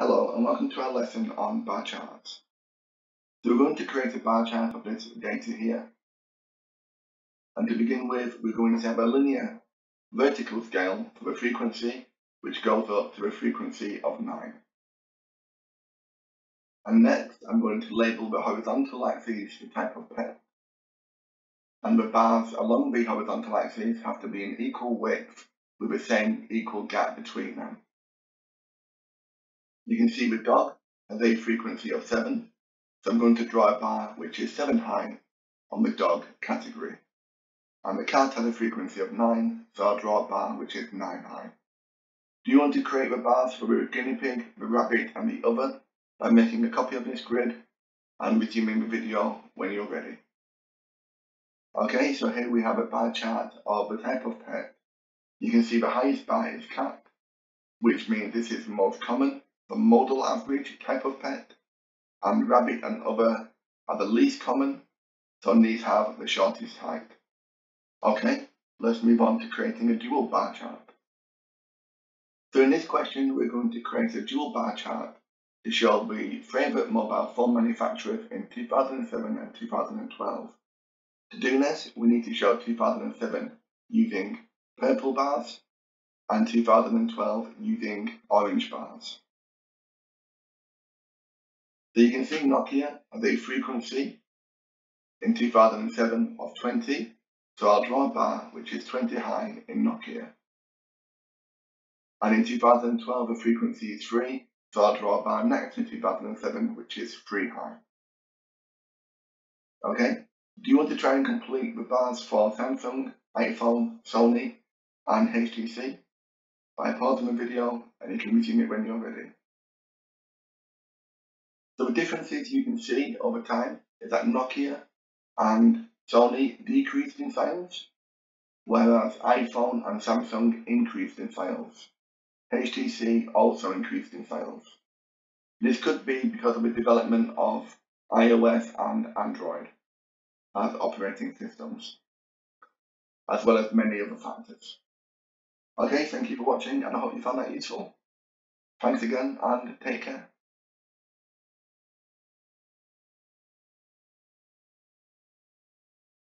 Hello and welcome to our lesson on bar charts. So we're going to create a bar chart of this data here. And to begin with, we're going to have a linear vertical scale for the frequency, which goes up to a frequency of 9. And next, I'm going to label the horizontal axis the type of PET. And the bars along the horizontal axis have to be in equal width with the same equal gap between them. You can see the dog has a frequency of 7, so I'm going to draw a bar which is 7 high on the dog category. And the cat has a frequency of 9, so I'll draw a bar which is 9 high. Do you want to create the bars for the guinea pig, the rabbit and the other by making a copy of this grid and resuming the video when you're ready. Okay, so here we have a bar chart of the type of pet. You can see the highest bar is cat, which means this is the most common the modal average type of pet, and rabbit and other are the least common, so these have the shortest height. Okay, let's move on to creating a dual bar chart. So in this question, we're going to create a dual bar chart to show the favourite mobile phone manufacturers in 2007 and 2012. To do this, we need to show 2007 using purple bars and 2012 using orange bars. So you can see Nokia has a frequency in 2007 of 20. So I'll draw a bar which is 20 high in Nokia. And in 2012 the frequency is 3. So I'll draw a bar next to 2007 which is 3 high. Okay, do you want to try and complete the bars for Samsung, iPhone, Sony and HTC? By pausing the video and you can resume it when you're ready. So the differences you can see over time is that Nokia and Sony decreased in sales, whereas iPhone and Samsung increased in sales. HTC also increased in sales. This could be because of the development of iOS and Android as operating systems, as well as many other factors. Okay, thank you for watching and I hope you found that useful. Thanks again and take care.